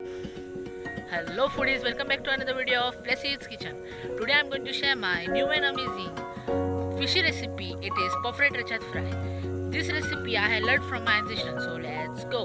Hello foodies, welcome back to another video of Plasid's Kitchen. Today I'm going to share my new and amazing fishy recipe. It is pomfret recheado fry. This recipe I have learned from my ancestors, so let's go.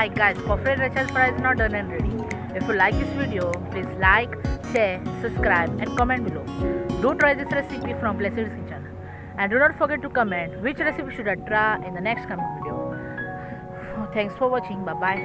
Hi guys, Coffee Rachel Fry is now done and ready. If you like this video, please like, share, subscribe and comment below. Do try this recipe from Plasid's Kitchen. And do not forget to comment which recipe should I try in the next coming video. Thanks for watching. Bye-bye.